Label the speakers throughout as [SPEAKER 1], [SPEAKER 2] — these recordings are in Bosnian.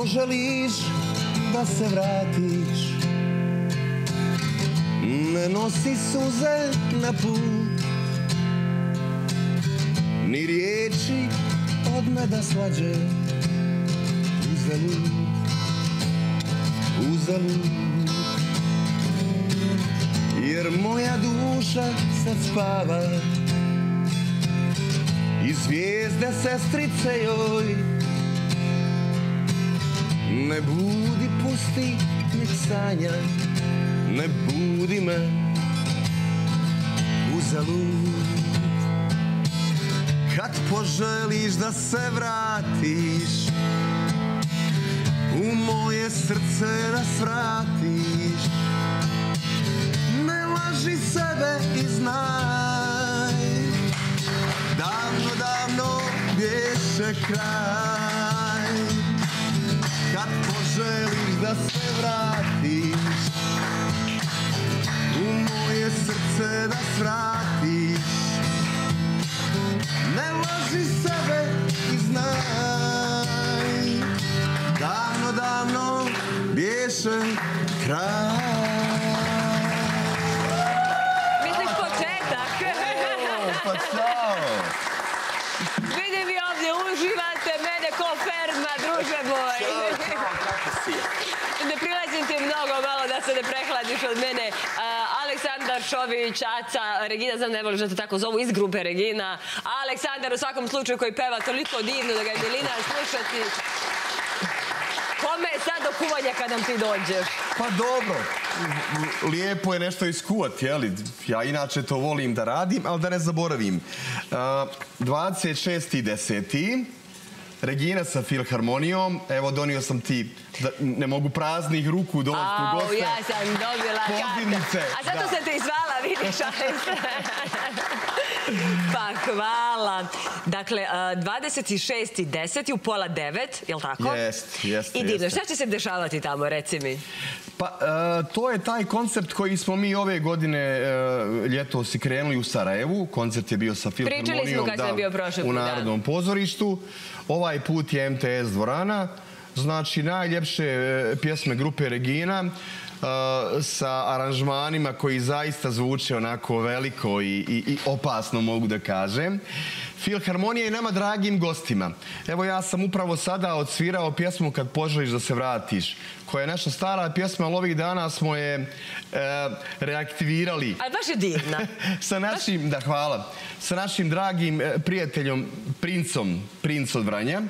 [SPEAKER 1] poželiš da se vratiš Ne nosi suze na put. Ni riječi od meda slađe Uzalud, uzalud Jer moja duša sad spava I zvijezde sestrice joj Ne budi, pusti, nek sanja. Ne budi me uzalud Kad poželiš da se vratiš U moje srce da vratiš. Ne laži sebe i znaj Davno, davno bješe kraj. Vratiš U moje srce da svratiš Ne laži sebe i znaj Davno, davno bješe kraj
[SPEAKER 2] Misliš početak?
[SPEAKER 1] Pa čao!
[SPEAKER 2] Vidim vi ovdje, uživate mene ko Ferdma, druže moj. Da se ne prehladiš od mene. E, Aleksandar Šović, Aca, Regina, znam ne voliš da te tako zovu iz grupe Regina. Aleksandar u svakom slučaju koji peva toliko divno da ga je Milina slušati. Kome je sad do kuvanja kad nam ti dođeš?
[SPEAKER 1] Pa dobro, lijepo je nešto iskuvat, jeli? Ja inače to volim da radim, ali da ne zaboravim. E, uh, 26.10. Regina sa Filharmonijom, evo donio sam ti, da ne mogu praznih ruku dolaziti u goste.
[SPEAKER 2] ja sam dobila
[SPEAKER 1] Pozivnice,
[SPEAKER 2] karte. A zato
[SPEAKER 1] da.
[SPEAKER 2] sam te izvala, vidiš. Pa hvala. Dakle, a, 26.10. u pola devet, je li tako?
[SPEAKER 1] Jest, jest,
[SPEAKER 2] I divno, šta će se dešavati tamo, reci mi?
[SPEAKER 1] Pa, e, to je taj koncept koji smo mi ove godine e, ljetos i krenuli u Sarajevu. Koncert je bio sa
[SPEAKER 2] Pričali
[SPEAKER 1] Filharmonijom
[SPEAKER 2] smo kad sam bio prošli
[SPEAKER 1] u. Narodnom pozorištu. Ovaj put je MTS dvorana. Znači, najljepše e, pjesme grupe Regina e, sa aranžmanima koji zaista zvuče onako veliko i, i, i opasno, mogu da kažem. Filharmonija i nama dragim gostima. Evo ja sam upravo sada odsvirao pjesmu Kad poželiš da se vratiš, koja je naša stara pjesma, ali ovih dana smo je e, reaktivirali
[SPEAKER 2] Ali baš je divna.
[SPEAKER 1] sa našim, da hvala, sa našim dragim e, prijateljom, princom, princ od Vranja.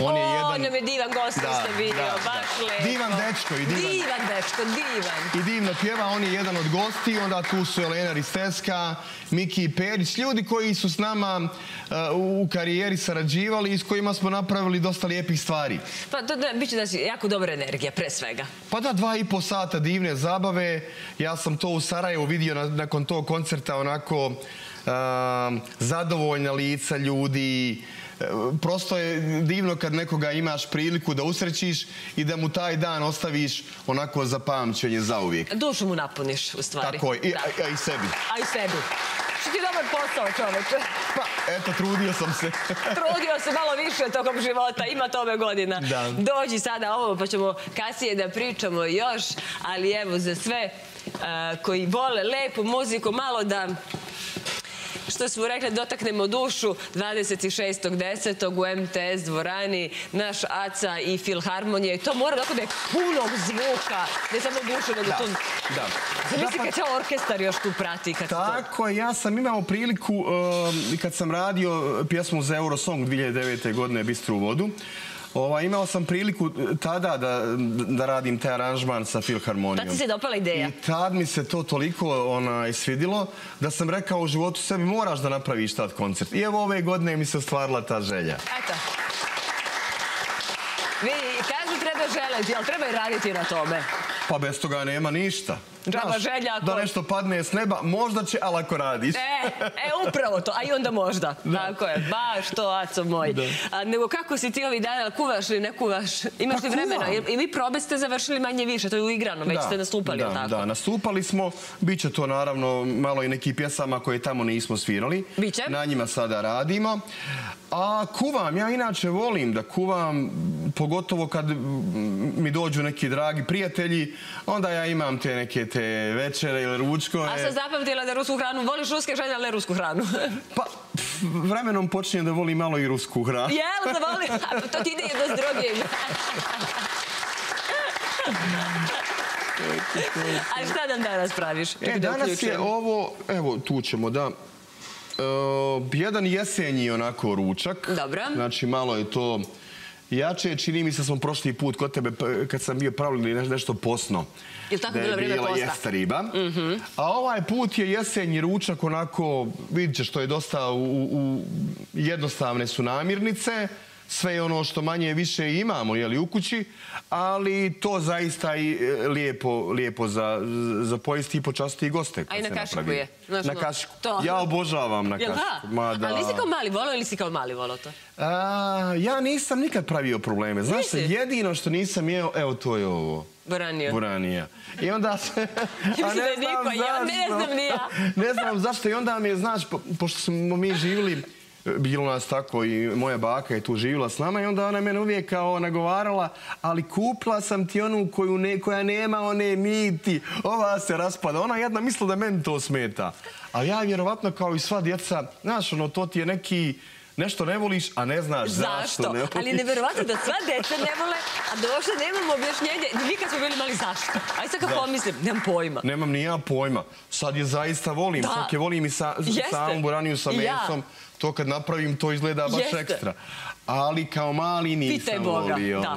[SPEAKER 1] On je jedan...
[SPEAKER 2] nam je divan gost,
[SPEAKER 1] Da,
[SPEAKER 2] ste vidio,
[SPEAKER 1] da,
[SPEAKER 2] baš
[SPEAKER 1] da.
[SPEAKER 2] lepo.
[SPEAKER 1] Divan dečko i divan-
[SPEAKER 2] Divan dečko, divan.
[SPEAKER 1] I divno pjeva, on je jedan od gosti, onda tu su Elena Risteska, Miki Perić, ljudi koji su s nama e, u karijeri sarađivali i s kojima smo napravili dosta lijepih stvari.
[SPEAKER 2] Pa to da, bit će da si jako dobra energija, pre svega.
[SPEAKER 1] Pa da, dva i po sata divne zabave. Ja sam to u Sarajevu vidio na- nakon tog koncerta onako um, zadovoljna lica ljudi. E, Prosto je divno kad nekoga imaš priliku da usrećiš i da mu taj dan ostaviš onako za pamćenje za uvijek.
[SPEAKER 2] Dušu mu napuniš, u stvari.
[SPEAKER 1] Tako je, i, a i sebi.
[SPEAKER 2] A i sebi. Što ti dobar posao, čoveče.
[SPEAKER 1] Pa, eto, trudio sam se.
[SPEAKER 2] Trudio se malo više tokom života, ima to ove godina.
[SPEAKER 1] Da.
[SPEAKER 2] Dođi sada ovo, pa ćemo kasnije da pričamo još, ali evo za sve uh, koji vole lepu muziku, malo da što smo rekli, dotaknemo dušu 26.10. u MTS dvorani, naš Aca i Filharmonija. I to mora da bude punog zvuka, ne samo dušu, nego to...
[SPEAKER 1] da.
[SPEAKER 2] Zamisli
[SPEAKER 1] pa-
[SPEAKER 2] kad će orkestar još tu prati. Kad to...
[SPEAKER 1] Tako je, ja sam imao priliku um, kad sam radio pjesmu za Eurosong 2009. godine Bistru u vodu. Ova, imao sam priliku eh, tada da, da radim taj aranžman sa Filharmonijom.
[SPEAKER 2] Tad ti se dopala ideja.
[SPEAKER 1] I tad mi se to toliko onaj, svidilo da sam rekao u životu sebi moraš da napraviš tad koncert. I evo ove godine mi se ostvarila ta želja.
[SPEAKER 2] Eto. Vidi, kažu treba želeti, ali treba i raditi na tome.
[SPEAKER 1] Pa bez toga nema ništa.
[SPEAKER 2] Džaba
[SPEAKER 1] znaš,
[SPEAKER 2] želja
[SPEAKER 1] Da nešto padne s neba, možda će, ali ako radiš.
[SPEAKER 2] E, e, upravo to, a i onda možda. Tako je, baš to, Aco moj. A, nego kako si ti ovih dana, kuvaš ili ne kuvaš? Imaš
[SPEAKER 1] Pa
[SPEAKER 2] li vremena?
[SPEAKER 1] kuvam.
[SPEAKER 2] I vi probe ste završili manje više, to je uigrano, već ste nastupali,
[SPEAKER 1] da,
[SPEAKER 2] tako?
[SPEAKER 1] Da, nastupali smo. Biće to naravno malo i nekih pjesama koje tamo nismo svirali.
[SPEAKER 2] Biće.
[SPEAKER 1] Na njima sada radimo. A kuvam, ja inače volim da kuvam, pogotovo kad mi dođu neki dragi prijatelji, onda ja imam te neke te večere ili ručkove.
[SPEAKER 2] A sam zapamtila da rusku hranu, voliš ruske žene, ali ne rusku hranu.
[SPEAKER 1] Pa, vremenom počinjem da volim malo i rusku hranu.
[SPEAKER 2] Jel, da volim? To ti ide jedno s drugim. A šta nam danas praviš?
[SPEAKER 1] E,
[SPEAKER 2] da
[SPEAKER 1] danas je ovo, evo, tu ćemo da... Uh, jedan jesenji onako ručak.
[SPEAKER 2] Dobro.
[SPEAKER 1] Znači, malo je to jače. Čini mi se da smo prošli put kod tebe, kad sam bio pravili neš- nešto posno.
[SPEAKER 2] Jel tako
[SPEAKER 1] da je
[SPEAKER 2] bilo vrijeme
[SPEAKER 1] bila
[SPEAKER 2] posta?
[SPEAKER 1] jesta riba. A ovaj put je jesenji ručak onako, vidit ćeš, to je dosta u jednostavne su namirnice. Sve ono što manje više imamo jeli, u kući, ali to zaista i e, lijepo, lijepo za, za pojesti i počasti i goste.
[SPEAKER 2] A i na
[SPEAKER 1] se
[SPEAKER 2] kašiku
[SPEAKER 1] napravi.
[SPEAKER 2] je. Znaš,
[SPEAKER 1] na
[SPEAKER 2] ono,
[SPEAKER 1] kašiku.
[SPEAKER 2] to.
[SPEAKER 1] Ja obožavam na
[SPEAKER 2] Jel
[SPEAKER 1] kašiku.
[SPEAKER 2] da?
[SPEAKER 1] Ma da.
[SPEAKER 2] Ali nisi kao mali volo ili si kao mali volo to?
[SPEAKER 1] A, ja nisam nikad pravio probleme. Znaš,
[SPEAKER 2] Nisi?
[SPEAKER 1] jedino što nisam jeo, evo to je ovo.
[SPEAKER 2] Boranio.
[SPEAKER 1] Buranija. I onda se...
[SPEAKER 2] Mislim da je niko, ja ne
[SPEAKER 1] zašto.
[SPEAKER 2] znam ni ja.
[SPEAKER 1] ne znam zašto. I onda mi je, znaš, po- pošto smo mi živjeli, bilo nas tako i moja baka je tu živjela s nama i onda ona mene uvijek kao nagovarala, ali kupila sam ti onu koju ne, koja nema one niti, ova se raspada. Ona jedna mislila da meni to smeta. A ja vjerovatno kao i sva djeca, znaš, ono, to ti je neki, nešto ne voliš, a ne znaš zašto,
[SPEAKER 2] Zašto?
[SPEAKER 1] ne voliš.
[SPEAKER 2] Ali neverovatno da sva deca ne vole, a da uopšte nemamo objašnjenje. Mi kad smo bili mali zašto? Aj sad kad
[SPEAKER 1] Zašto?
[SPEAKER 2] pomislim, nemam pojma.
[SPEAKER 1] Nemam ni ja pojma. Sad je zaista volim.
[SPEAKER 2] Da.
[SPEAKER 1] Čak je volim i sa, samom buraniju sa
[SPEAKER 2] ja.
[SPEAKER 1] To kad napravim, to izgleda baš
[SPEAKER 2] Jeste.
[SPEAKER 1] ekstra. Ali kao mali nisam
[SPEAKER 2] Pitaj Boga,
[SPEAKER 1] volio.
[SPEAKER 2] da.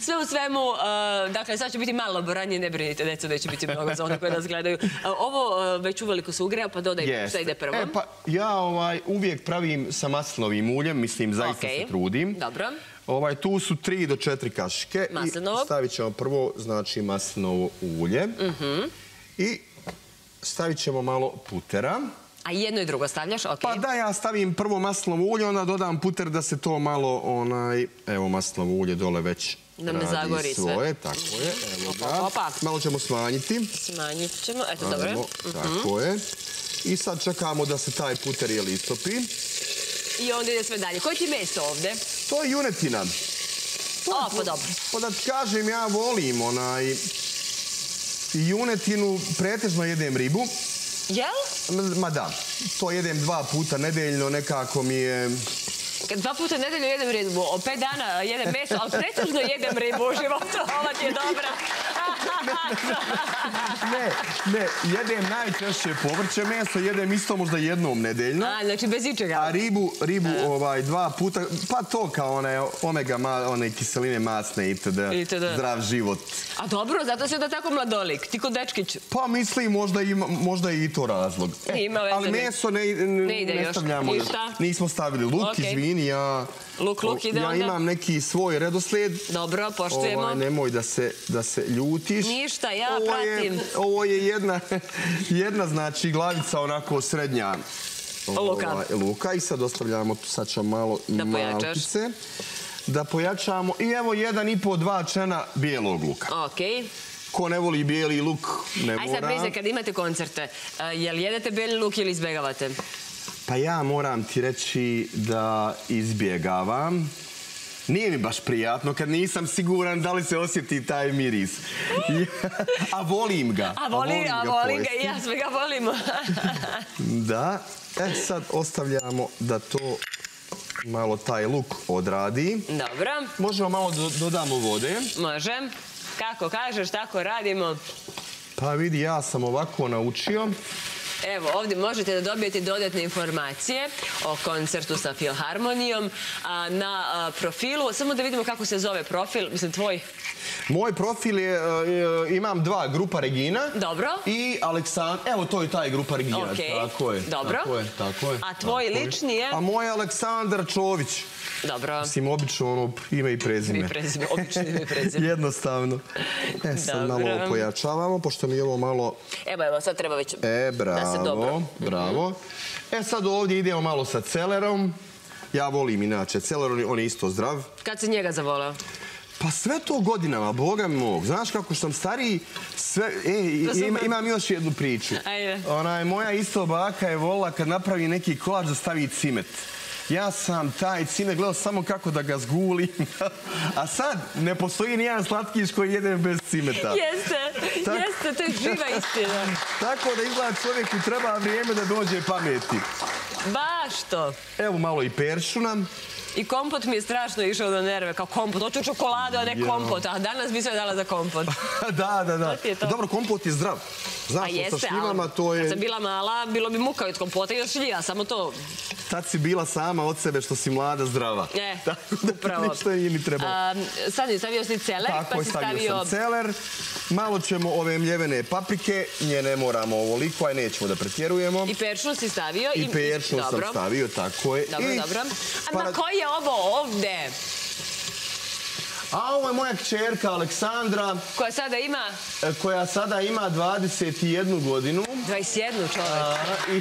[SPEAKER 2] Sve u svemu, uh, dakle, sad će biti malo boranje, ne brinite, deco, neće biti mnogo za one koje nas gledaju. Uh, ovo uh, već uveliko se ugreja, pa dodaj
[SPEAKER 1] Jeste.
[SPEAKER 2] šta ide prvo.
[SPEAKER 1] E, pa ja ovaj, uvijek pravim sa maslinovim uljem, mislim, zaista se trudim.
[SPEAKER 2] Dobro.
[SPEAKER 1] Ovaj, tu su 3 do 4 kašike.
[SPEAKER 2] Maslinovog.
[SPEAKER 1] I stavit ćemo prvo, znači, maslinovo ulje.
[SPEAKER 2] Mhm.
[SPEAKER 1] I stavit ćemo malo putera.
[SPEAKER 2] A jedno i drugo stavljaš.
[SPEAKER 1] Pa da, ja stavim prvo maslinovo ulje, onda dodam puter da se to malo, onaj, evo maslinovo ulje dole već
[SPEAKER 2] Da ne
[SPEAKER 1] radi
[SPEAKER 2] sve.
[SPEAKER 1] svoje. Tako je, evo
[SPEAKER 2] Opa,
[SPEAKER 1] ga.
[SPEAKER 2] opa.
[SPEAKER 1] Malo ćemo smanjiti.
[SPEAKER 2] Smanjit ćemo, eto, dobro.
[SPEAKER 1] Tako je. I sad čekamo da se taj puter jel istopi.
[SPEAKER 2] I onda ide sve dalje. Koji ti meso ovde?
[SPEAKER 1] To je junetina. To je
[SPEAKER 2] O, pa dobro.
[SPEAKER 1] Pa da ti kažem, ja volim onaj junetinu, pretežno jedem ribu.
[SPEAKER 2] Jel?
[SPEAKER 1] Ma da, to jedem dva puta nedeljno, nekako mi je...
[SPEAKER 2] Kad dva puta nedelju jedem ribu, pet dana jedem meso, ali pretežno jedem ribu u životu. Ova ti je dobra.
[SPEAKER 1] Ne, ne, jedem najčešće povrće meso, jedem isto možda jednom nedeljno.
[SPEAKER 2] A, znači bez ičega.
[SPEAKER 1] A ribu, ribu ovaj, dva puta, pa to kao one omega, ma, one kiseline masne itd.
[SPEAKER 2] Itd.
[SPEAKER 1] Zdrav život.
[SPEAKER 2] A dobro, zato si onda tako mladolik. Ti kod dečkić.
[SPEAKER 1] Pa mislim, možda, ima, možda je i to razlog. E,
[SPEAKER 2] Ima veze,
[SPEAKER 1] ali
[SPEAKER 2] ne.
[SPEAKER 1] meso ne, ne,
[SPEAKER 2] Ne ide još.
[SPEAKER 1] stavljamo
[SPEAKER 2] Ništa?
[SPEAKER 1] Nismo stavili luk,
[SPEAKER 2] Okej.
[SPEAKER 1] izvini, ja...
[SPEAKER 2] Luk, luk ide
[SPEAKER 1] ja
[SPEAKER 2] onda.
[SPEAKER 1] imam neki svoj redosled.
[SPEAKER 2] Dobro, poštujemo.
[SPEAKER 1] Ovaj, nemoj da se, da se ljutiš.
[SPEAKER 2] Ništa, ja
[SPEAKER 1] ovo
[SPEAKER 2] pratim.
[SPEAKER 1] Je, ovo je jedna, jedna znači, glavica onako srednja
[SPEAKER 2] Luka.
[SPEAKER 1] ovaj, luka. I sad ostavljamo, tu sad ćemo malo
[SPEAKER 2] Da pojačaš.
[SPEAKER 1] malkice. Da pojačamo. I evo jedan i po dva čena bijelog luka.
[SPEAKER 2] Okej.
[SPEAKER 1] Ko ne voli bijeli luk, ne
[SPEAKER 2] Aj sad,
[SPEAKER 1] mora.
[SPEAKER 2] Brize, kad imate koncerte, a, jel jedete beli luk ili izbjegavate?
[SPEAKER 1] Pa ja moram ti reći da izbjegavam. Nije mi baš prijatno kad nisam siguran da li se osjeti taj miris. a volim ga.
[SPEAKER 2] A volim, a
[SPEAKER 1] ga
[SPEAKER 2] volim ga i ja sve ga volimo.
[SPEAKER 1] Da. E sad ostavljamo da to malo taj luk odradi.
[SPEAKER 2] Dobro,
[SPEAKER 1] Možemo malo do- dodamo vode.
[SPEAKER 2] može. Kako kažeš, tako radimo.
[SPEAKER 1] Pa vidi, ja sam ovako naučio.
[SPEAKER 2] Evo, ovdje možete da dobijete dodatne informacije o koncertu sa Filharmonijom a, na a, profilu. Samo da vidimo kako se zove profil, mislim, tvoj.
[SPEAKER 1] Moj profil je, e, imam dva, Grupa Regina.
[SPEAKER 2] Dobro.
[SPEAKER 1] I Aleksandar, evo to je taj Grupa Regina. Tako je.
[SPEAKER 2] dobro.
[SPEAKER 1] Tako je, tako je.
[SPEAKER 2] A tvoj
[SPEAKER 1] tako
[SPEAKER 2] lični je?
[SPEAKER 1] A moj je Aleksandar Čović.
[SPEAKER 2] Dobro.
[SPEAKER 1] Mislim, obično ono ime i prezime.
[SPEAKER 2] Ime i prezime, obično ime i prezime.
[SPEAKER 1] Jednostavno. E, sad
[SPEAKER 2] Dobro.
[SPEAKER 1] malo pojačavamo, pošto mi je ovo malo...
[SPEAKER 2] Evo, evo, sad treba već
[SPEAKER 1] E, bravo,
[SPEAKER 2] da se dobro.
[SPEAKER 1] bravo. E, sad ovdje idemo malo sa celerom. Ja volim inače celer, on je- isto zdrav.
[SPEAKER 2] Kad se njega zavolao?
[SPEAKER 1] Pa sve to godinama, boga mog. Znaš kako što sam stariji, sve... E, ima, imam još jednu priču.
[SPEAKER 2] Ajde.
[SPEAKER 1] Ona je, moja isto baka je volila kad napravi neki kolač da stavi cimet. Ja sam taj cimet gledao samo kako da ga zgulim. A sad ne postoji nijedan slatkiš koji jedem bez cimeta.
[SPEAKER 2] Jeste, jeste, to je živa istina.
[SPEAKER 1] Tako da izgleda čovjeku treba vrijeme da dođe pameti.
[SPEAKER 2] Baš to.
[SPEAKER 1] Evo malo i peršuna.
[SPEAKER 2] I kompot mi je strašno išao do nerve, kao kompot. Hoću čokoladu, a ne kompot. A danas bi sve dala za kompot.
[SPEAKER 1] da, da, da.
[SPEAKER 2] To to.
[SPEAKER 1] Dobro, kompot je zdrav. Znaš, sa
[SPEAKER 2] jeste,
[SPEAKER 1] šljivama to
[SPEAKER 2] kad
[SPEAKER 1] je...
[SPEAKER 2] sam bila mala, bilo bi muka od kompota i od šljiva, samo to.
[SPEAKER 1] Tad si bila sama od sebe što si mlada, zdrava.
[SPEAKER 2] E,
[SPEAKER 1] Tako da
[SPEAKER 2] upravo.
[SPEAKER 1] ništa nije ni trebalo.
[SPEAKER 2] Sad je stavio si celer,
[SPEAKER 1] Tako
[SPEAKER 2] pa si
[SPEAKER 1] stavio
[SPEAKER 2] stavio...
[SPEAKER 1] sam celer. Malo ćemo ove mljevene paprike, nje ne moramo ovoliko, aj nećemo da pretjerujemo.
[SPEAKER 2] I peršun si stavio.
[SPEAKER 1] I peršun sam stavio, tako je.
[SPEAKER 2] Dobro,
[SPEAKER 1] I
[SPEAKER 2] dobro. A
[SPEAKER 1] para-
[SPEAKER 2] koji je ovo ovde?
[SPEAKER 1] A ovo je moja kćerka Aleksandra,
[SPEAKER 2] Koja sada ima
[SPEAKER 1] e, koja sada ima 21 godinu.
[SPEAKER 2] 21 čovek.
[SPEAKER 1] A, i,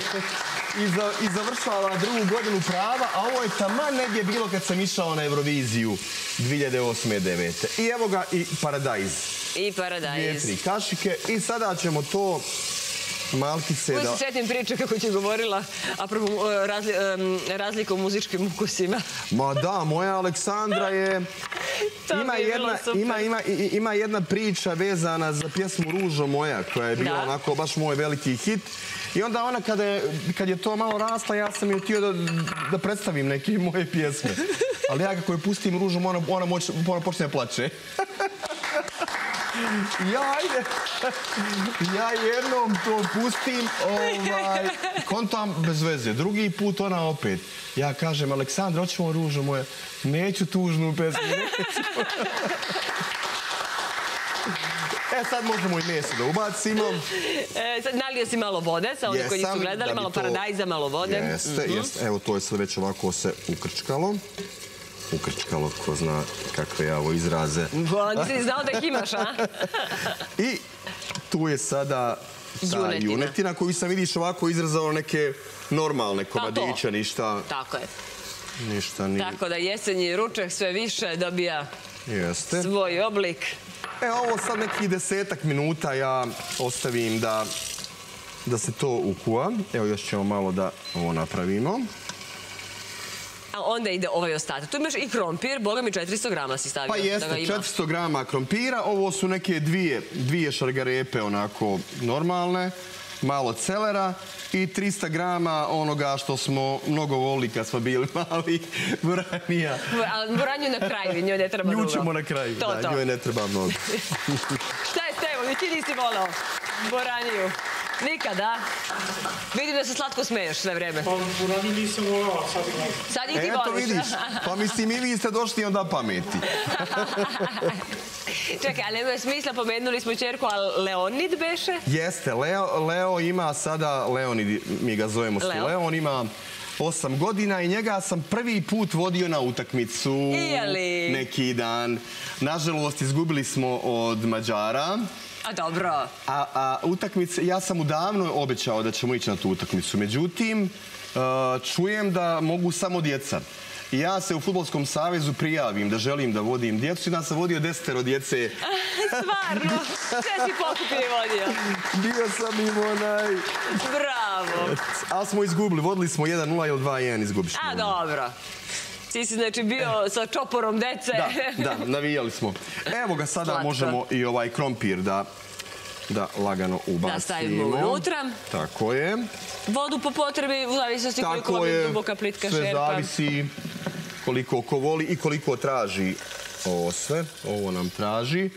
[SPEAKER 1] i, za, I završava drugu godinu prava, a ovo je taman negdje bilo kad sam išao na Euroviziju 2008-2009. I evo ga i Paradise.
[SPEAKER 2] I
[SPEAKER 1] Dvije,
[SPEAKER 2] paradajz.
[SPEAKER 1] tri kašike i sada ćemo to malkice
[SPEAKER 2] Uvijek
[SPEAKER 1] da...
[SPEAKER 2] se setim priče kako ti govorila apropo e, razli, em, razlika u muzičkim ukusima.
[SPEAKER 1] Ma da, moja Aleksandra je... Ima, jedna,
[SPEAKER 2] super.
[SPEAKER 1] ima, ima, i- ima jedna priča vezana za pjesmu Ružo moja, koja je bila
[SPEAKER 2] Da.
[SPEAKER 1] onako baš moj veliki hit. I onda ona kada je, kad je to malo rasla, ja sam joj htio da, da predstavim neke moje pjesme. Ali ja kako je pustim Ružom, ona, ona, moć, ona počne da plače. Ja, ajde. Ja jednom to pustim, ovaj, kontam bez veze. Drugi put ona opet. Ja kažem, Aleksandra, hoćemo ružo moje. Neću tužnu pesmu. neću. E, sad možemo i meso da ubacimo.
[SPEAKER 2] E, sad nalio si malo vode, sa oni koji nisu
[SPEAKER 1] Jesam,
[SPEAKER 2] gledali, malo
[SPEAKER 1] to-
[SPEAKER 2] paradajza, malo vode.
[SPEAKER 1] Jeste, jeste. Evo, to je sve već ovako se ukrčkalo. Ukrčkalo, ko zna kakve ja ovo izraze.
[SPEAKER 2] Bo, nisi znao da ih imaš, a?
[SPEAKER 1] I tu je sada ta
[SPEAKER 2] Junetina.
[SPEAKER 1] junetina koju sam vidiš ovako izrazao neke normalne
[SPEAKER 2] Pa
[SPEAKER 1] komadiće, ništa,
[SPEAKER 2] Tako je.
[SPEAKER 1] ništa nije.
[SPEAKER 2] Tako da jesenji ručak sve više dobija
[SPEAKER 1] Jeste.
[SPEAKER 2] svoj oblik.
[SPEAKER 1] E, ovo sad nekih desetak minuta ja ostavim da, da se to ukuva. Evo još ćemo malo da ovo napravimo.
[SPEAKER 2] A onda ide ovaj ostatak. Tu imaš i krompir, boga mi 400 grama si stavio.
[SPEAKER 1] Pa jeste,
[SPEAKER 2] da ga ima.
[SPEAKER 1] 400 grama krompira. Ovo su neke dvije, dvije šargarepe onako normalne. Malo celera i 300 grama onoga što smo mnogo volili kad smo bili mali, vranija.
[SPEAKER 2] A buranju na kraju, njoj ne treba
[SPEAKER 1] Nju
[SPEAKER 2] dugo.
[SPEAKER 1] ćemo na kraju,
[SPEAKER 2] To,
[SPEAKER 1] da,
[SPEAKER 2] to.
[SPEAKER 1] njoj ne treba mnogo.
[SPEAKER 2] Šta je s tebom? Ti nisi volao boraniju? Nikada? Vidim da se slatko smeješ sve vreme.
[SPEAKER 3] Pa Burani nisam volao, sad gledam.
[SPEAKER 2] Sad i ti
[SPEAKER 1] Eto
[SPEAKER 2] voliš.
[SPEAKER 1] vidiš, pa mislim i vi ste došli onda pameti.
[SPEAKER 2] Čekaj, ali ima smisla, pomenuli smo čerku, a Leonid beše?
[SPEAKER 1] Jeste, Leo, Leo ima sada, Leonid, mi ga zovemo svi,
[SPEAKER 2] Leo.
[SPEAKER 1] Leo, on ima osam godina i njega sam prvi put vodio na utakmicu neki dan. Nažalost, izgubili smo od Mađara.
[SPEAKER 2] A dobro.
[SPEAKER 1] A, a utakmice, ja sam mu davno obećao da ćemo ići na tu utakmicu. Međutim, uh, čujem da mogu samo djeca. I ja se u Futbolskom savezu prijavim da želim da vodim djecu i da sam vodio desetero djece.
[SPEAKER 2] Stvarno, sve si pokupio i vodio.
[SPEAKER 1] Bio sam im onaj...
[SPEAKER 2] Bravo.
[SPEAKER 1] Ali smo izgubili, vodili smo 1-0 ili 2-1 izgubiš.
[SPEAKER 2] A dobro. Ti si znači bio sa čoporom dece.
[SPEAKER 1] Da, da, navijali smo. Evo ga sada
[SPEAKER 2] Slatko.
[SPEAKER 1] možemo i ovaj krompir da da lagano ubacimo.
[SPEAKER 2] Da stavimo unutra.
[SPEAKER 1] Tako je.
[SPEAKER 2] Vodu po potrebi, u zavisnosti koliko
[SPEAKER 1] Tako
[SPEAKER 2] vam je
[SPEAKER 1] je.
[SPEAKER 2] duboka plitka
[SPEAKER 1] Sve
[SPEAKER 2] šerpa.
[SPEAKER 1] zavisi koliko ko voli i koliko traži ovo sve. Ovo nam traži.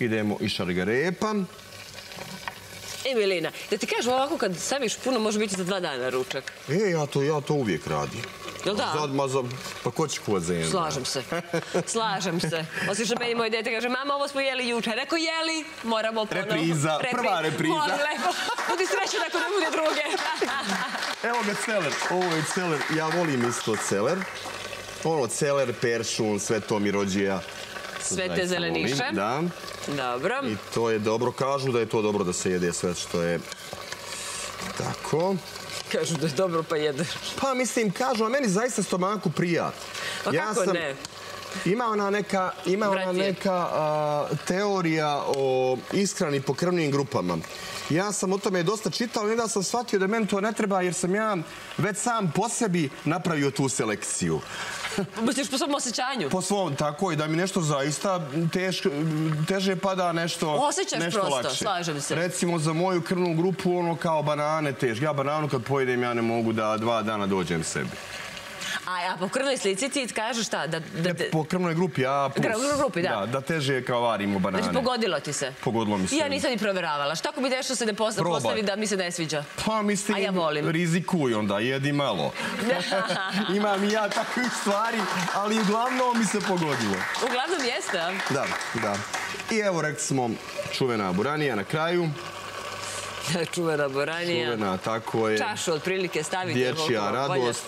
[SPEAKER 1] Idemo i šargarepa.
[SPEAKER 2] E, Milina, da ti kažem ovako, kad staviš puno, može biti za dva dana ručak.
[SPEAKER 1] E, ja to, ja to uvijek radim.
[SPEAKER 2] Jel da?
[SPEAKER 1] Za, ma za, pa ko će kuvat za jedan?
[SPEAKER 2] Slažem se. Slažem se. Osim što meni moje dete kaže, mama, ovo smo jeli juče. Rekao, jeli, moramo ponovo.
[SPEAKER 1] Repriza, prva repriza.
[SPEAKER 2] Molim, lepo. Budi srećan ako ne bude druge.
[SPEAKER 1] Evo ga celer. Ovo je celer. Ja volim isto celer. Ono, celer, peršun, sve to mi rođija.
[SPEAKER 2] Sve te
[SPEAKER 1] Zaista
[SPEAKER 2] zeleniše.
[SPEAKER 1] Da.
[SPEAKER 2] Dobro.
[SPEAKER 1] I to je dobro. Kažu da je to dobro da se jede sve što je tako.
[SPEAKER 2] Kažu da je dobro, pa jedeš.
[SPEAKER 1] Pa mislim, kažu, a meni zaista stomaku prija.
[SPEAKER 2] Pa kako ne?
[SPEAKER 1] Ima ona neka, ima ona neka a, teorija o ishrani po krvnim grupama. Ja sam o tome dosta čitao i onda sam shvatio da meni to ne treba jer sam ja već sam po sebi napravio tu selekciju.
[SPEAKER 2] Misliš po svom osjećanju?
[SPEAKER 1] Po svom, tako i da mi nešto zaista teško, teže pada nešto,
[SPEAKER 2] Osjećaš
[SPEAKER 1] nešto
[SPEAKER 2] prosto,
[SPEAKER 1] lakše.
[SPEAKER 2] slažem se.
[SPEAKER 1] Recimo za moju krvnu grupu ono kao banane teško. Ja bananu kad pojedem ja ne mogu da dva dana dođem sebi.
[SPEAKER 2] A, a po krvnoj slici ti kažeš šta? Da, da, da,
[SPEAKER 1] Po krvnoj grupi, plus.
[SPEAKER 2] Krvnoj grupi, da.
[SPEAKER 1] Da, da teže kao varimo banane.
[SPEAKER 2] znači, pogodilo ti se?
[SPEAKER 1] Pogodilo mi se.
[SPEAKER 2] Ja nisam ni proveravala. Šta ako bi nešto se ne postavi da mi se ne sviđa?
[SPEAKER 1] Pa mislim,
[SPEAKER 2] A ja volim.
[SPEAKER 1] rizikuj onda, jedi malo. Imam i ja takvih stvari, ali uglavnom mi se pogodilo.
[SPEAKER 2] Uglavnom jeste, a?
[SPEAKER 1] Da, da. I evo, rekli smo, čuvena buranija na kraju.
[SPEAKER 2] Čuvena boranija.
[SPEAKER 1] Čuvena, tako je.
[SPEAKER 2] Čašu otprilike stavite.
[SPEAKER 1] Dječja
[SPEAKER 2] koliko vam volje.
[SPEAKER 1] radost.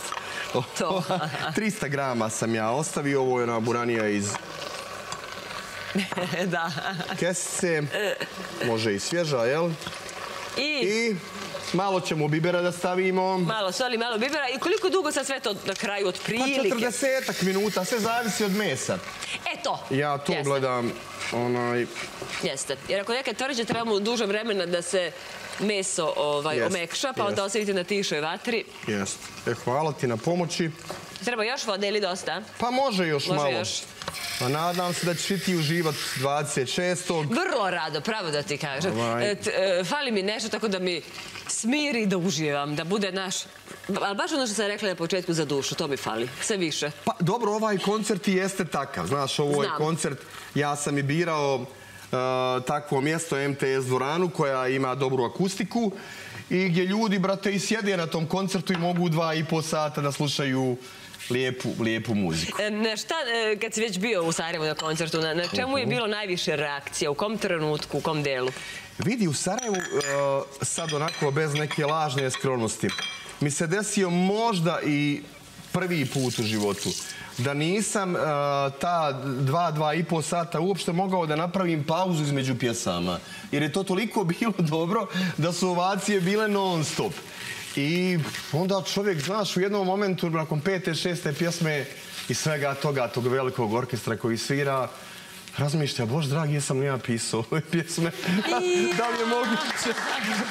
[SPEAKER 2] To.
[SPEAKER 1] 300 grama sam ja ostavio, ovo je ona buranija iz
[SPEAKER 2] da.
[SPEAKER 1] kesice. Može i svježa, jel?
[SPEAKER 2] I,
[SPEAKER 1] I malo ćemo bibera da stavimo.
[SPEAKER 2] malo soli, malo bibera. I koliko dugo sad sve to na kraju
[SPEAKER 1] Pa
[SPEAKER 2] otprilike?
[SPEAKER 1] 40 minuta, sve zavisi od mesa.
[SPEAKER 2] E to.
[SPEAKER 1] Ja to
[SPEAKER 2] Jeste.
[SPEAKER 1] gledam, onaj,
[SPEAKER 2] Jeste. Jer ako neka tvrđe treba mu duže vremena da se meso ovaj,
[SPEAKER 1] Jeste,
[SPEAKER 2] omekša, pa onda
[SPEAKER 1] jeste.
[SPEAKER 2] ostavite na tišoj vatri.
[SPEAKER 1] jest. E, hvala ti na pomoći.
[SPEAKER 2] Treba još vode ili dosta?
[SPEAKER 1] Pa može još
[SPEAKER 2] Može
[SPEAKER 1] malo.
[SPEAKER 2] još.
[SPEAKER 1] Pa nadam se da ćeš i ti uživat 26.
[SPEAKER 2] Vrlo rado, pravo da ti kažem.
[SPEAKER 1] Ovaj.
[SPEAKER 2] E, e, fali mi nešto tako da mi smiri da uživam, da bude naš... Ali baš ono što sam rekla na početku za dušu, to mi fali. Sve više.
[SPEAKER 1] Pa dobro, ovaj koncert i jeste takav. Znaš, ovo je koncert, ja sam i birao takvo mjesto MTS dvoranu koja ima dobru akustiku i gdje ljudi, brate, i sjede na tom koncertu i mogu dva i po sata da slušaju lijepu, lijepu muziku.
[SPEAKER 2] E, Na šta, e, kad si već bio u Sarajevu na koncertu, na, na čemu je bilo najviše reakcija? U kom trenutku, u kom delu?
[SPEAKER 1] Vidi, u Sarajevu, sad onako bez neke lažne skromnosti, mi se desio možda i prvi put u životu da nisam uh, ta dva, dva i pol sata uopšte mogao da napravim pauzu između pjesama. Jer je to toliko bilo dobro da su ovacije bile non stop. I onda čovjek, znaš, u jednom momentu, nakon pete, šeste pjesme i svega toga, tog velikog orkestra koji svira, razmišlja, bož dragi, jesam li ja pisao ove pjesme? da li je moguće,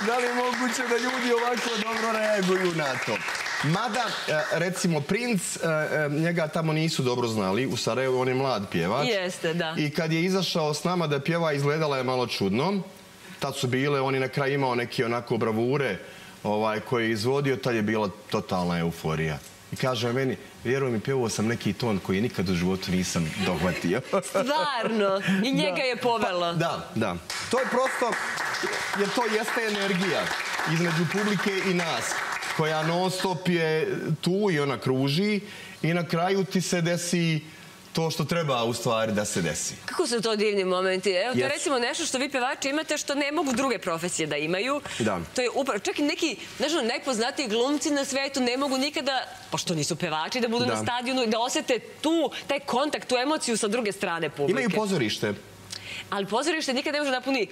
[SPEAKER 1] da li je moguće da ljudi ovako dobro reaguju na to? Mada, e, recimo, princ, e, e, njega tamo nisu dobro znali, u Sarajevu on je mlad pjevač.
[SPEAKER 2] Jeste, da.
[SPEAKER 1] I kad je izašao s nama da pjeva, izgledala je malo čudno. Tad su bile, on je na kraju imao neke onako bravure ovaj, koje je izvodio, tad je bila totalna euforija. I kaže meni, vjeruj mi, pjevao sam neki ton koji nikad u životu nisam dohvatio.
[SPEAKER 2] Stvarno. I njega je povelo.
[SPEAKER 1] Da, da. To je prosto, jer to jeste energija između publike i nas, koja non stop je tu i ona kruži i na kraju ti se desi to što treba u stvari da se desi.
[SPEAKER 2] Kako su to divni momenti? Evo, to je recimo nešto što vi pevači imate što ne mogu druge profesije da imaju.
[SPEAKER 1] Da.
[SPEAKER 2] To je upravo, čak i neki, znaš, ono, najpoznatiji glumci na svetu ne mogu nikada, pošto nisu pevači, da budu
[SPEAKER 1] Da.
[SPEAKER 2] na stadionu i da osjete tu, taj kontakt, tu emociju sa druge strane publike.
[SPEAKER 1] Imaju pozorište.
[SPEAKER 2] Ali pozorište nikad ne može napuni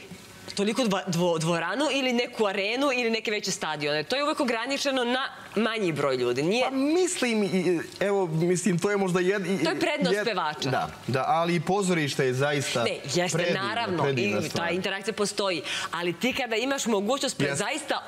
[SPEAKER 2] toliko dvo, dvoranu ili neku arenu ili neke veće stadione. To je uvek ograničeno na manji broj ljudi. Nije,
[SPEAKER 1] Pa mislim, evo, mislim, to je možda jed... i-
[SPEAKER 2] To je prednost
[SPEAKER 1] jed-
[SPEAKER 2] pevača.
[SPEAKER 1] Da, da, ali i pozorište je zaista
[SPEAKER 2] Ne, jeste,
[SPEAKER 1] predivna,
[SPEAKER 2] naravno,
[SPEAKER 1] predivna
[SPEAKER 2] i ta
[SPEAKER 1] stvar.
[SPEAKER 2] interakcija postoji. Ali ti kada imaš mogućnost pred zaista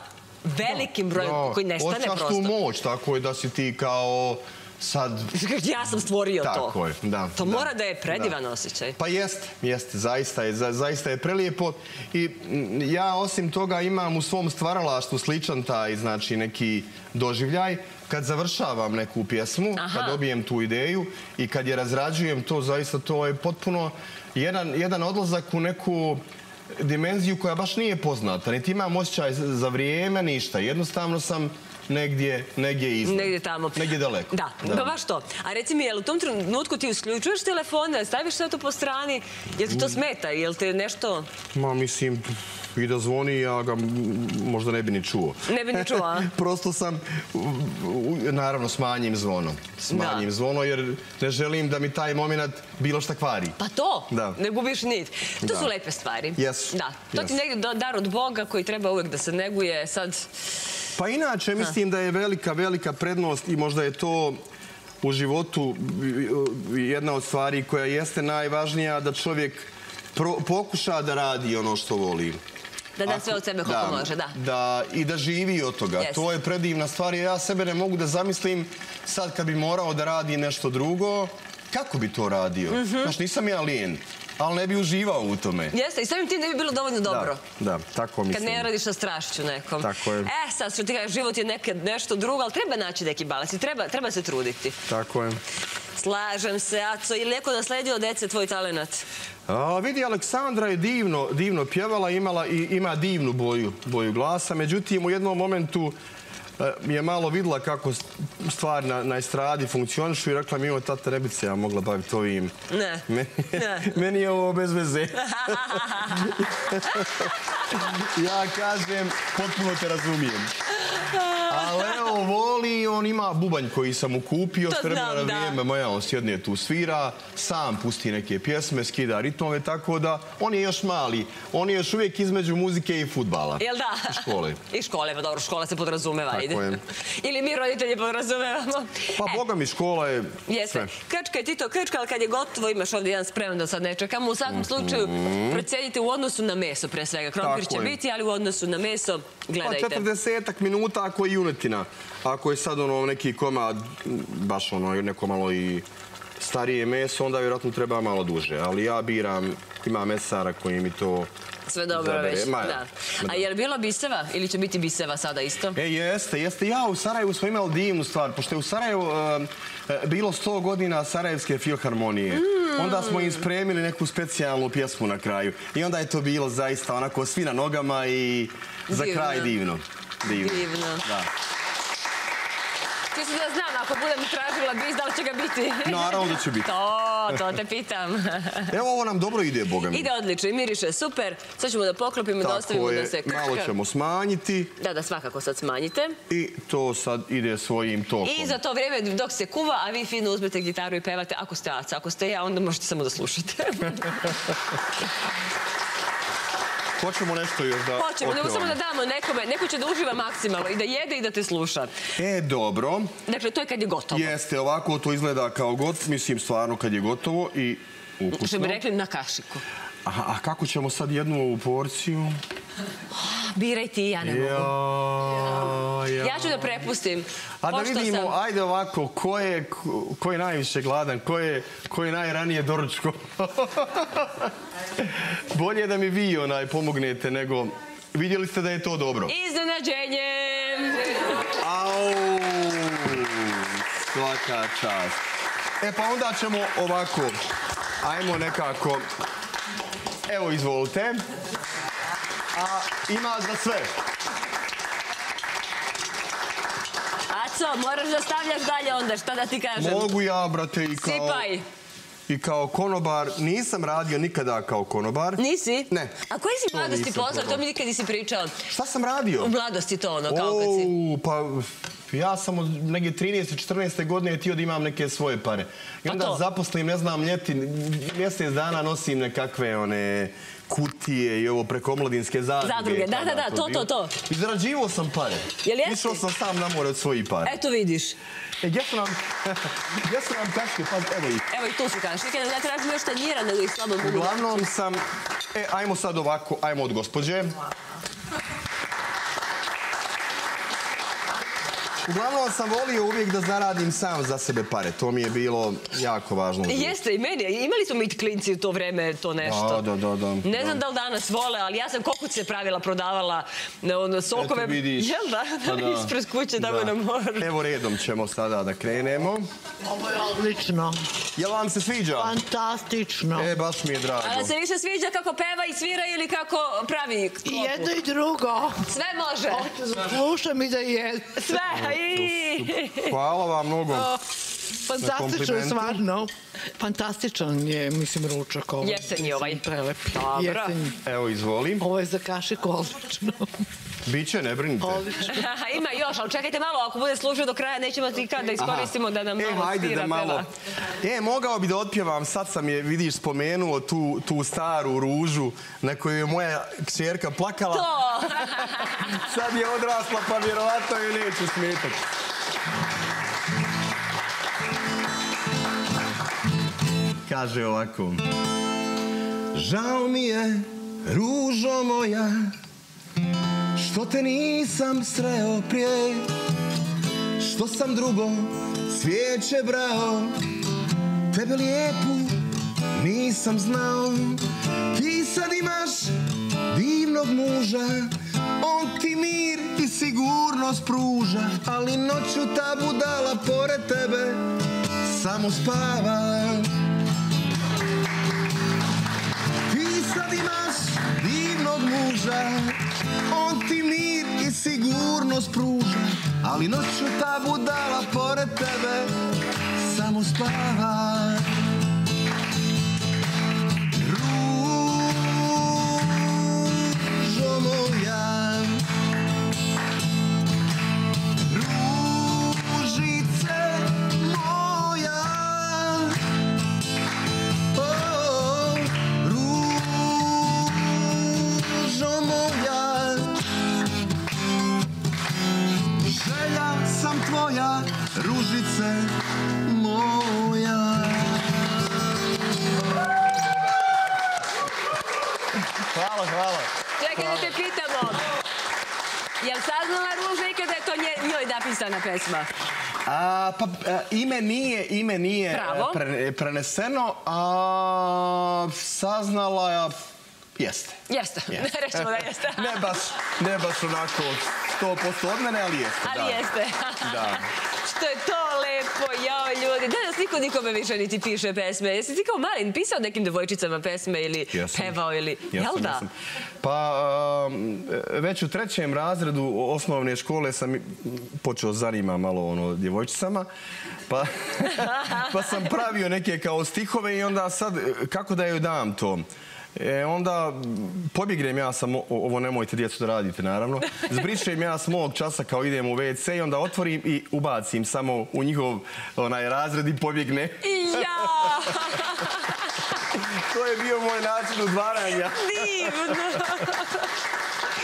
[SPEAKER 2] velikim brojem
[SPEAKER 1] Da,
[SPEAKER 2] koji nestane
[SPEAKER 1] osjećaš
[SPEAKER 2] prosto.
[SPEAKER 1] tu moć, tako je da si ti kao sad...
[SPEAKER 2] Ja sam stvorio to.
[SPEAKER 1] Tako je, da.
[SPEAKER 2] To
[SPEAKER 1] da,
[SPEAKER 2] mora da je predivan
[SPEAKER 1] da.
[SPEAKER 2] osjećaj.
[SPEAKER 1] Pa jeste, jeste, zaista je, za- zaista je prelijepo. I mm, ja osim toga imam u svom stvaralaštvu sličan taj, znači, neki doživljaj. Kad završavam neku pjesmu,
[SPEAKER 2] Aha.
[SPEAKER 1] kad dobijem tu ideju i kad je razrađujem, to zaista to je potpuno jedan, jedan odlazak u neku dimenziju koja baš nije poznata. Niti imam osjećaj za vrijeme, ništa. Jednostavno sam negdje, negdje iznad.
[SPEAKER 2] Negdje tamo.
[SPEAKER 1] Negdje daleko.
[SPEAKER 2] Da, da. baš to. A reci mi, jel u tom trenutku ti usključuješ telefone, staviš sve to po strani, jel ti to smeta, jel te nešto...
[SPEAKER 1] Ma, mislim, i da zvoni, ja ga možda ne bi ni čuo.
[SPEAKER 2] Ne bi ni čuo, a?
[SPEAKER 1] Prosto sam, naravno, smanjim zvono. Smanjim
[SPEAKER 2] Da.
[SPEAKER 1] zvono jer ne želim da mi taj moment bilo šta kvari.
[SPEAKER 2] Pa to,
[SPEAKER 1] Da.
[SPEAKER 2] ne gubiš nit. To
[SPEAKER 1] Da.
[SPEAKER 2] su lepe stvari.
[SPEAKER 1] Jesu,
[SPEAKER 2] Da, to ti negdje dar od Boga koji treba uvijek da se neguje. Sad,
[SPEAKER 1] Pa inače, mislim da je velika, velika prednost i možda je to u životu jedna od stvari koja jeste najvažnija da čovjek pro- pokuša da radi ono što voli.
[SPEAKER 2] da da
[SPEAKER 1] Ako-
[SPEAKER 2] sve od sebe koliko može, da.
[SPEAKER 1] da. I da živi od toga. To je predivna stvar. jer Ja sebe ne mogu da zamislim sad kad bi morao da radi nešto drugo, kako bi to radio?
[SPEAKER 2] Mhm.
[SPEAKER 1] Znaš, nisam ja lijen, ali ne bi uživao u tome.
[SPEAKER 2] Jeste, i samim tim ne bi bilo dovoljno dobro.
[SPEAKER 1] Da, da, tako
[SPEAKER 2] Kad
[SPEAKER 1] mislim.
[SPEAKER 2] ne radiš sa strašću nekom.
[SPEAKER 1] Tako je.
[SPEAKER 2] E, sad što ti kažeš, život je nešto drugo, ali treba naći neki balans i treba, treba se truditi.
[SPEAKER 1] Tako je.
[SPEAKER 2] Slažem se, Aco, ili neko nasledio od dece tvoj talenat?
[SPEAKER 1] A, vidi, Aleksandra je divno, divno pjevala, imala i ima divnu boju, boju glasa. Međutim, u jednom momentu je malo videla kako s- stvari na, na estradi funkcionišu i rekla mi, ovo tata, ne bi se ja mogla baviti ovim.
[SPEAKER 2] Ne.
[SPEAKER 1] Me-
[SPEAKER 2] Ne.
[SPEAKER 1] Meni je ovo bez veze. ja kažem, potpuno te razumijem. A Leo voli, on ima bubanj koji sam mu kupio,
[SPEAKER 2] To
[SPEAKER 1] s vremena na
[SPEAKER 2] znam,
[SPEAKER 1] vrijeme, moja, on sjedne tu svira, sam pusti neke pjesme, skida ritmove, tako da on je još mali. On je još uvijek između muzike i futbala.
[SPEAKER 2] Jel da?
[SPEAKER 1] I škole.
[SPEAKER 2] I škole, pa dobro, škola se podrazumeva,
[SPEAKER 1] Tako
[SPEAKER 2] ide.
[SPEAKER 1] je.
[SPEAKER 2] Ili mi roditelji podrazumevamo.
[SPEAKER 1] Pa,
[SPEAKER 2] E,
[SPEAKER 1] boga mi, škola je
[SPEAKER 2] Jeste.
[SPEAKER 1] sve.
[SPEAKER 2] Krčka je ti to krčka, ali kad je gotovo imaš ovdje jedan spreman da sad ne čekamo. U svakom slučaju, procenite u odnosu na meso pre svega. Krompir
[SPEAKER 1] Mhm.
[SPEAKER 2] Će
[SPEAKER 1] je.
[SPEAKER 2] biti, ali u odnosu na meso
[SPEAKER 1] Pa
[SPEAKER 2] gledajte.
[SPEAKER 1] 40 minuta ako je junetina. Ako je sad ono neki komad, baš ono neko malo i starije meso, onda vjerojatno treba malo duže. Ali ja biram, ima mesara koji mi to
[SPEAKER 2] Sve dobro
[SPEAKER 1] zabere.
[SPEAKER 2] već.
[SPEAKER 1] Ma,
[SPEAKER 2] Da.
[SPEAKER 1] ma
[SPEAKER 2] A je li bilo biseva ili će biti biseva sada isto?
[SPEAKER 1] E, jeste, jeste. Ja u Sarajevu smo imali divnu stvar, pošto je u Sarajevu e, e, bilo 100 godina Sarajevske filharmonije.
[SPEAKER 2] Mm.
[SPEAKER 1] Onda smo im spremili neku specijalnu pjesmu na kraju. I onda je to bilo zaista onako svi na nogama i za
[SPEAKER 2] Divno.
[SPEAKER 1] kraj divno. Divno.
[SPEAKER 2] Divno.
[SPEAKER 1] Da.
[SPEAKER 2] Čisto da znam, ako budem tražila bis, da li će ga biti?
[SPEAKER 1] Naravno da će biti.
[SPEAKER 2] To, to te pitam.
[SPEAKER 1] Evo ovo nam dobro ide, boga mi.
[SPEAKER 2] Ide odlično i miriše super. Sad ćemo da poklopimo, da ostavimo da se
[SPEAKER 1] je, malo ćemo smanjiti
[SPEAKER 2] Da, da, svakako sad smanjite.
[SPEAKER 1] i to sad ide svojim tokom.
[SPEAKER 2] I za to vrijeme dok se kuva, a vi fino uzmete gitaru i pevate, ako ste Aca, ako ste ja, onda možete samo da slušate.
[SPEAKER 1] Hoćemo nešto još da...
[SPEAKER 2] Hoćemo, nego samo da damo nekome, neko će da uživa maksimalno i da jede i da te sluša.
[SPEAKER 1] E, dobro.
[SPEAKER 2] Dakle, to je kad je gotovo.
[SPEAKER 1] Jeste, ovako to izgleda kao got, mislim stvarno kad je gotovo i ukusno.
[SPEAKER 2] Što bi rekli na kašiku.
[SPEAKER 1] Aha, a kako ćemo sad jednu ovu porciju?
[SPEAKER 2] Biraj ti, ja ne mogu.
[SPEAKER 1] Ja, ja.
[SPEAKER 2] Ja ću da prepustim.
[SPEAKER 1] A da vidimo,
[SPEAKER 2] sam-
[SPEAKER 1] ajde ovako, ko je, ko, je najviše gladan, ko je, ko je najranije doručko? Bolje je da mi vi onaj pomognete nego... Vidjeli ste da je to dobro?
[SPEAKER 2] Iznenađenje!
[SPEAKER 1] Au! Svaka čast. E pa onda ćemo ovako, ajmo nekako, evo izvolite. A ima za sve.
[SPEAKER 2] Aco, moraš da stavljaš dalje onda, šta da ti kažem?
[SPEAKER 1] Mogu ja, brate, i kao,
[SPEAKER 2] Sipaj.
[SPEAKER 1] I kao konobar. Nisam radio nikada kao konobar.
[SPEAKER 2] Nisi?
[SPEAKER 1] Ne.
[SPEAKER 2] A koji si mladosti
[SPEAKER 1] probao.
[SPEAKER 2] To mi nikad nisi pričao.
[SPEAKER 1] Šta sam radio?
[SPEAKER 2] U mladosti to ono, kao kad si...
[SPEAKER 1] Pa ja sam od neke 13. 14. godine htio da imam neke svoje pare. I
[SPEAKER 2] Pa
[SPEAKER 1] onda zaposlim, ne znam, ljeti, mjesec dana nosim nekakve one kutije i ovo preko omladinske zadruge.
[SPEAKER 2] Zadruge, da, da, da, to, to, to.
[SPEAKER 1] I zarađivao sam pare.
[SPEAKER 2] Jel jeste?
[SPEAKER 1] Išao sam sam na more od svojih para.
[SPEAKER 2] Eto vidiš.
[SPEAKER 1] E, gdje su nam, gdje su nam kaške? Pa, evo ih.
[SPEAKER 2] Evo i tu su kašike, ja tražim još tanjira, nego ih slabo mogu...
[SPEAKER 1] Uglavnom sam, e, ajmo sad ovako, ajmo od gospođe. Uglavnom sam volio uvijek da zaradim sam za sebe pare. To mi je bilo jako važno.
[SPEAKER 2] Jeste i meni. Imali smo mi klinci u to vreme to nešto.
[SPEAKER 1] Da, da, da, da.
[SPEAKER 2] Ne znam da li danas vole, ali ja sam kokuće pravila, prodavala na ono, sokove.
[SPEAKER 1] Eto vidiš.
[SPEAKER 2] Jel da?
[SPEAKER 1] Pa da.
[SPEAKER 2] Ispred kuće, tamo
[SPEAKER 1] Da.
[SPEAKER 2] na moru.
[SPEAKER 1] Evo redom ćemo sada da krenemo.
[SPEAKER 4] Ovo je odlično.
[SPEAKER 1] Jel vam se sviđa?
[SPEAKER 4] Fantastično.
[SPEAKER 1] E, baš mi je drago.
[SPEAKER 2] A se više sviđa kako peva i svira ili kako pravi
[SPEAKER 4] I
[SPEAKER 2] klopu?
[SPEAKER 4] jedno i drugo.
[SPEAKER 2] Sve može.
[SPEAKER 4] Slušam i da je
[SPEAKER 2] Sve.
[SPEAKER 1] Hvala vam mnogo.
[SPEAKER 4] Fantastično,
[SPEAKER 1] komplimente.
[SPEAKER 4] stvarno. Fantastičan je, mislim, ručak ovo.
[SPEAKER 2] Jesen je ovaj.
[SPEAKER 4] Prelep.
[SPEAKER 2] Dobro.
[SPEAKER 4] Jesen.
[SPEAKER 1] Evo, izvoli.
[SPEAKER 4] Ovo je za kašiku odlično.
[SPEAKER 1] Biće, ne brinite.
[SPEAKER 4] Odlično.
[SPEAKER 2] Ima još, ali čekajte malo, ako bude služio do kraja, nećemo ti kad da iskoristimo da nam
[SPEAKER 1] e,
[SPEAKER 2] malo svira
[SPEAKER 1] da malo.
[SPEAKER 2] peva.
[SPEAKER 1] E, mogao bi da otpjevam, sad sam je, vidiš, spomenuo tu, tu staru ružu na koju je moja kćerka plakala.
[SPEAKER 2] To!
[SPEAKER 1] Sad je odrasla, pa vjerovatno joj neće smetati. Kaže ovako. Žao mi je, ružo moja, što te nisam sreo prije, što sam drugo svijeće brao, tebe lijepu nisam znao. Ti sad imaš divnog muža, on ti mir i sigurnost pruža, ali noću ta budala pored tebe samo spava. Muža, on ti mir i sigurnost pruža, ali noću ta budala pored tebe samo spava. A, pa, a, ime nije, ime nije e, pre- preneseno, a saznala je, jeste.
[SPEAKER 2] Jeste.
[SPEAKER 1] Jeste.
[SPEAKER 2] Rećemo da jeste.
[SPEAKER 1] ne baš, ne baš onako 100% od mene, ali jeste.
[SPEAKER 2] Ali
[SPEAKER 1] da.
[SPEAKER 2] jeste.
[SPEAKER 1] Da.
[SPEAKER 2] Što je to lepo, jao ljudi. Danas niko nikome više niti piše pesme. Jesi ti kao malin pisao nekim devojčicama pesme ili
[SPEAKER 1] Jesam.
[SPEAKER 2] pevao ili... Jel da?
[SPEAKER 1] jesam. Pa um, već u trećem razredu osnovne škole sam počeo zanima malo ono djevojčicama. Pa, pa sam pravio neke kao stihove i onda sad kako da joj dam to? E, onda pobjegnem ja sam, ovo nemojte djecu da radite naravno, zbrišem ja s mog časa kao idem u WC i onda otvorim i ubacim samo u njihov onaj razred i pobjegne.
[SPEAKER 2] Ja!
[SPEAKER 1] To je bio moj način udvaranja.
[SPEAKER 2] Divno!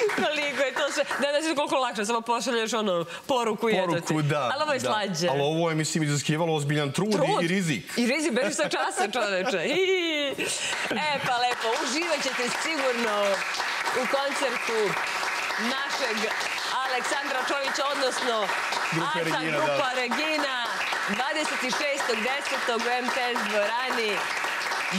[SPEAKER 2] Koliko je to sve. Danas je koliko lakše, samo pošalješ ono poruku i eto ti.
[SPEAKER 1] Poruku, da.
[SPEAKER 2] Ali ovo je
[SPEAKER 1] da.
[SPEAKER 2] slađe.
[SPEAKER 1] Ali ovo je, mislim, iziskivalo ozbiljan trud,
[SPEAKER 2] Trud.
[SPEAKER 1] i rizik.
[SPEAKER 2] I rizik, beži sa časa, čoveče. E, pa lepo, uživat ćete sigurno u koncertu našeg Aleksandra Čovića, odnosno Asa
[SPEAKER 1] Regina,
[SPEAKER 2] Grupa
[SPEAKER 1] da.
[SPEAKER 2] Regina, 26.10. u MTS dvorani.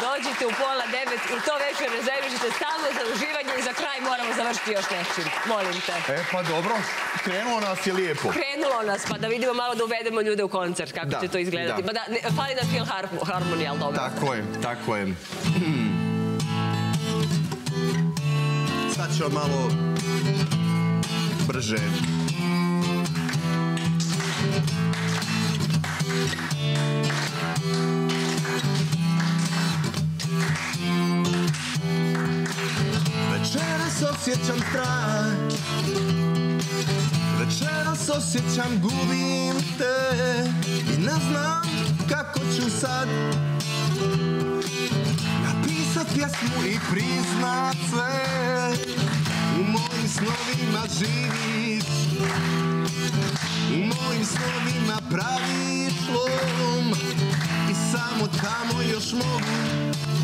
[SPEAKER 2] Dođite u pola devet i to večer rezervišite stalno za uživanje i za kraj moramo završiti još nečim. Molim te.
[SPEAKER 1] E, pa dobro, krenulo nas je lijepo.
[SPEAKER 2] Krenulo nas, pa da vidimo malo da uvedemo ljude u koncert, kako
[SPEAKER 1] Da,
[SPEAKER 2] će to izgledati.
[SPEAKER 1] da.
[SPEAKER 2] Pa da, ne, fali Phil Harmo- Harmony, ali dobro.
[SPEAKER 1] Tako je, tako je. Sad ćemo malo brže. Večeras osjećam strah. Večeras osjećam gubim te. I ne znam kako ću sad Napisat pjesmu i priznat sve. U mojim snovima živiš. U mojim snovima praviš lom. I samo tamo još mogu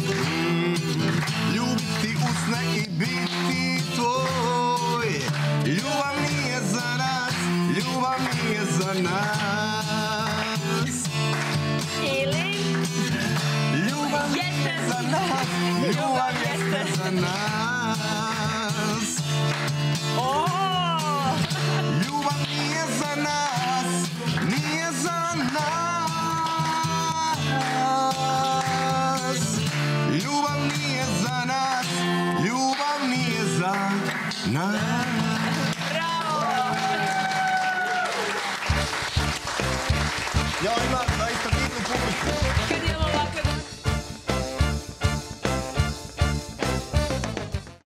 [SPEAKER 1] mm, Ljubiti usne i biti. Nije za nas.
[SPEAKER 2] Ili
[SPEAKER 1] Ljubav
[SPEAKER 2] jeste
[SPEAKER 1] za nas, ljubav jeste za nas.
[SPEAKER 2] O,
[SPEAKER 1] Ljubav nije za nas, nije za nas. Ljubav nije za nas, ljubav nije